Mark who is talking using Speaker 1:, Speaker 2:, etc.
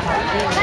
Speaker 1: 好，可。